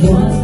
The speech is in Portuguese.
Bom